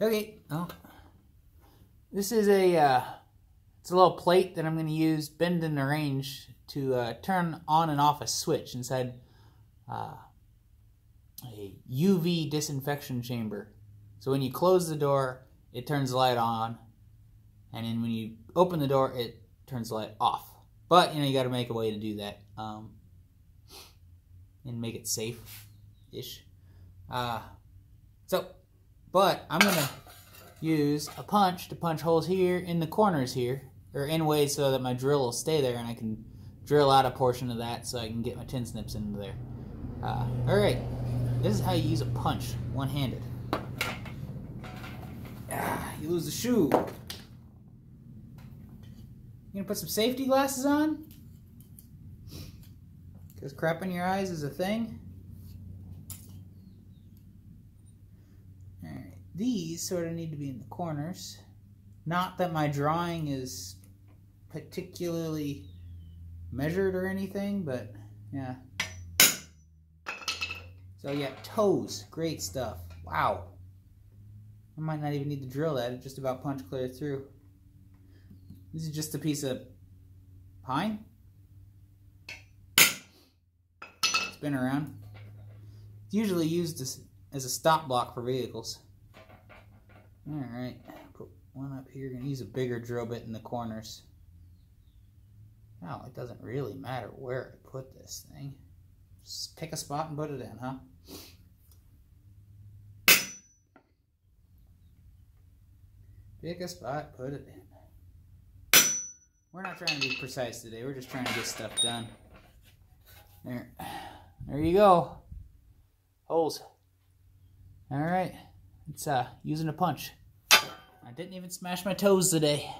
Okay, oh. This is a, uh, it's a little plate that I'm going to use, bend and arrange to uh, turn on and off a switch inside uh, a UV disinfection chamber. So when you close the door, it turns the light on, and then when you open the door, it turns the light off. But, you know, you got to make a way to do that um, and make it safe-ish. Uh, so, but I'm going to use a punch to punch holes here in the corners here, or in ways so that my drill will stay there and I can drill out a portion of that so I can get my tin snips into there. Uh, Alright, this is how you use a punch, one-handed. Ah, you lose the shoe. You gonna put some safety glasses on? Because crap in your eyes is a thing? Alright, these sort of need to be in the corners. Not that my drawing is particularly measured or anything, but yeah. So yeah, toes, great stuff. Wow. I might not even need to drill that, it just about punch clear through. This is just a piece of pine. Spin around. It's usually used as, as a stop block for vehicles. Alright, put one up here. Gonna use a bigger drill bit in the corners. Now, it doesn't really matter where I put this thing. Just pick a spot and put it in, huh? Pick a spot, put it in. We're not trying to be precise today. We're just trying to get stuff done. There. There you go. Holes. Alright. It's uh using a punch. I didn't even smash my toes today.